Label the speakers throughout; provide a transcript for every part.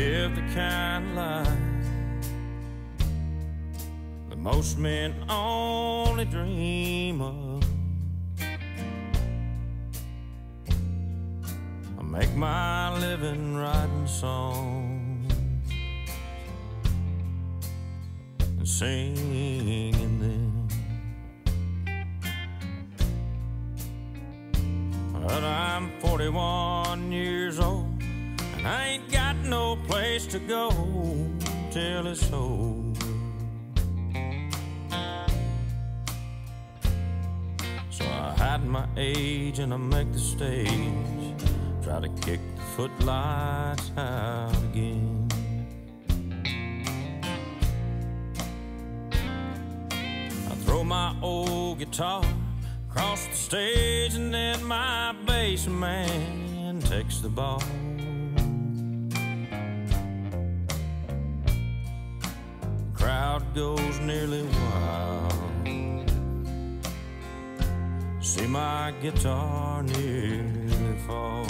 Speaker 1: live the kind of life that most men only dream of. I make my living writing songs and singing them. But I'm 41 years old and I ain't got no place to go till it's over. So I hide my age and I make the stage. Try to kick the footlights out again. I throw my old guitar across the stage and then my bass man takes the ball. Goes nearly wild. See my guitar nearly fall.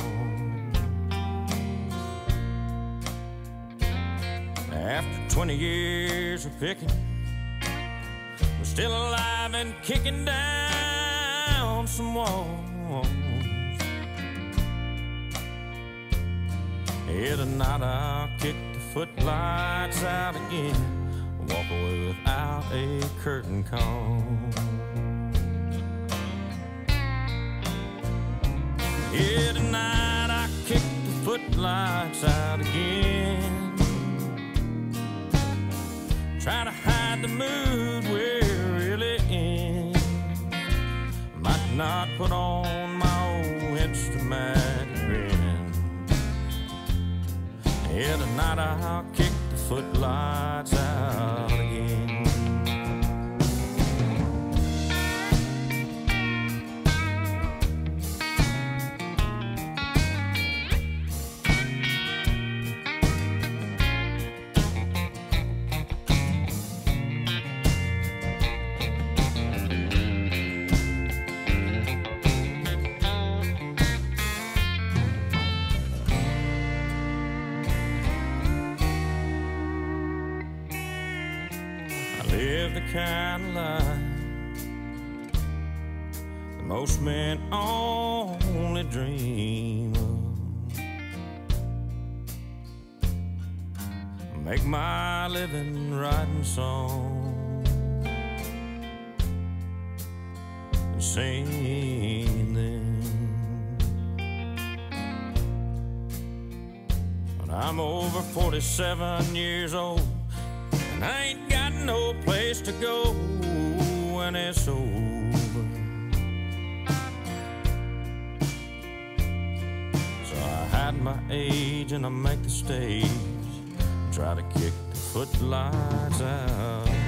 Speaker 1: After 20 years of picking, we're still alive and kicking down some walls. Yeah, tonight I'll kick the footlights out again. Without a curtain call. Yeah, tonight I kick the footlights out again. Try to hide the mood we're really in. Might not put on my old instrument grin. Yeah, tonight I'll kick the footlights out live the kind of life that most men only dream of. Make my living writing songs and singing them. I'm over 47 years old. And I ain't no place to go when it's over. So I hide my age and I make the stage. Try to kick the footlights out.